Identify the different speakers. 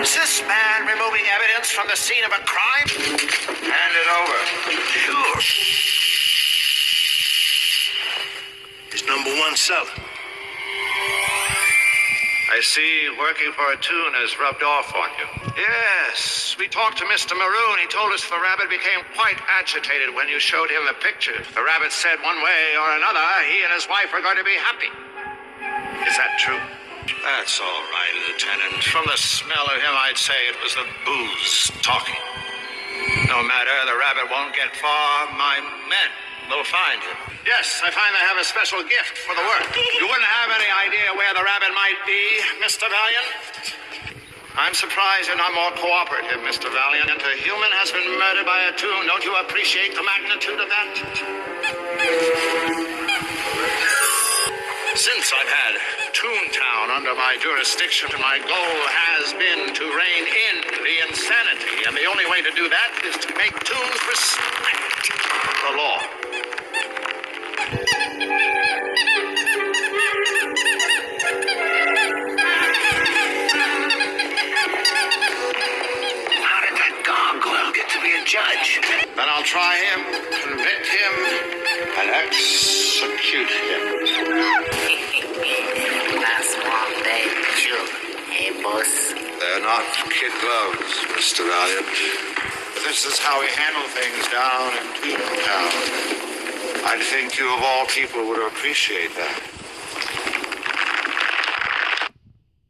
Speaker 1: Is this man removing evidence from the scene of a crime? Hand it over. Sure.
Speaker 2: His number one seller.
Speaker 1: I see working for a toon has rubbed off on you. Yes, we talked to Mr. Maroon. He told us the rabbit became quite agitated when you showed him the picture. The rabbit said one way or another he and his wife are going to be happy. Is that true? That's all right, Lieutenant. From the smell of him, I'd say it was the booze talking. No matter, the rabbit won't get far. My men will find him. Yes, I find they have a special gift for the work. You wouldn't have any idea where the rabbit might be, Mr. Valiant? I'm surprised you're not more cooperative, Mr. Valiant. A human has been murdered by a toon. Don't you appreciate the magnitude of that? Since I've had Toontown under my jurisdiction, my goal has been to rein in the insanity. And the only way to do that is to make Toons respect the law.
Speaker 3: How did that gargoyle get to be a judge?
Speaker 1: Then I'll try him, convict him, and execute him.
Speaker 4: Hey.
Speaker 1: They're not kid gloves, Mr. Valiant. This is how we handle things down in Toontown. I think you of all people would appreciate that.